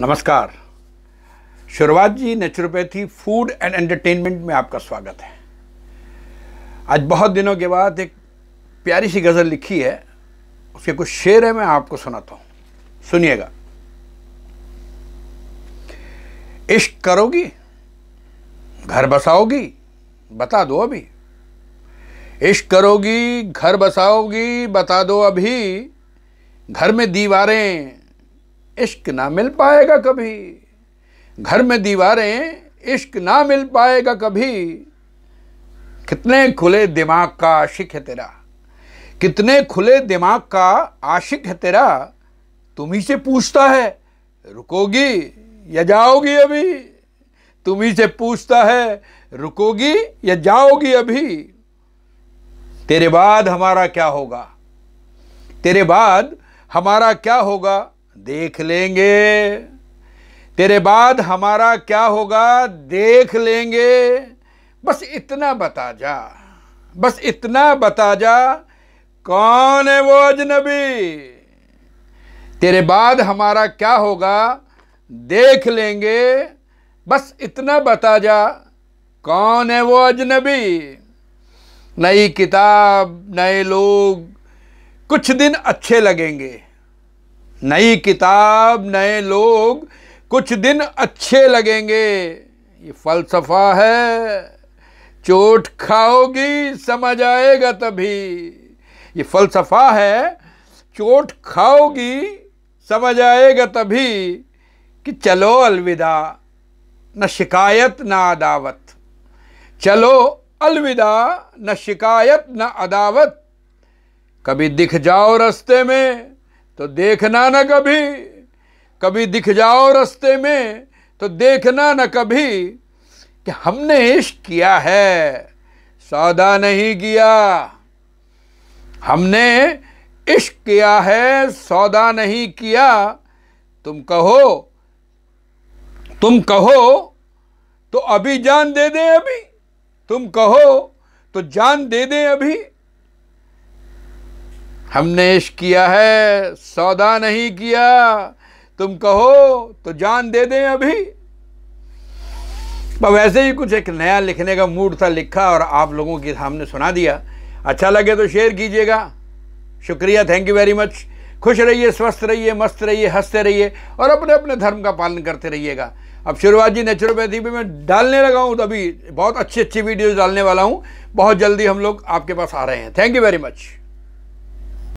नमस्कार। शुरुआत जी नेचुरोपैथी फ़ूड एंड एंटरटेनमेंट में आपका स्वागत है। आज बहुत दिनों के बाद एक प्यारी सी गज़ल लिखी है। उसके कुछ शेर है, मैं आपको सुनाता हूँ। सुनिएगा। इश्क करोगी, घर बसाओगी, बता दो अभी। इश्क करोगी, घर बसाओगी, बता दो अभी। घर में दीवारें इश्क ना मिल पाएगा कभी। घर में दीवारें, इश्क ना मिल पाएगा कभी। कितने खुले दिमाग का आशिक है तेरा। कितने खुले दिमाग का आशिक है तेरा। तुम ही से पूछता है, रुकोगी या जाओगी अभी? तुम ही से पूछता है, रुकोगी या जाओगी अभी? तेरे बाद हमारा क्या होगा? तेरे बाद हमारा क्या होगा? देख लेंगे। तेरे बाद हमारा क्या होगा? देख लेंगे। बस इतना बता जा। बस इतना बता जा। कौन है वो अजनबी? तेरे बाद हमारा क्या होगा? देख लेंगे। बस इतना बता जा। कौन है वो अजनबी? नई किताब, नए लोग, कुछ दिन अच्छे लगेंगे। नई किताब, नए लोग कुछ दिन अच्छे लगेंगे। ये फलसफा है। चोट खाओगी, समझ आएगा तभी। ये फलसफा है। चोट खाओगी, समझ आएगा तभी कि चलो अलविदा, न शिकायत, न अदावत। चलो अलविदा, न शिकायत, न अदावत। कभी दिख जाओ रास्ते में तो देखना न कभी। कभी दिख जाओ रास्ते में तो देखना न कभी कि हमने इश्क किया है, सौदा नहीं किया। हमने इश्क किया है, सौदा नहीं किया। तुम कहो तुम कहो तो अभी जान दे दे अभी। तुम कहो तो जान दे दे अभी। हमने इश्क किया है, सौदा नहीं किया। तुम कहो तो जान दे दें अभी। वैसे ही कुछ एक नया लिखने का मूड था लिखा और आप लोगों के सामने सुना दिया। अच्छा लगे तो शेयर कीजिएगा। शुक्रिया थैंक यू वेरी मच खुश रहिए, स्वस्थ रहिए, मस्त रहिए, हँसते रहिए और अपने अपने धर्म का पालन करते रहिएगा। अब शुरुआत जी नेचुरोपैथी भी मैं डालने लगा हूँ अभी बहुत अच्छी अच्छी वीडियोज़ डालने वाला हूँ। बहुत जल्दी हम लोग आपके पास आ रहे हैं। Thank you very much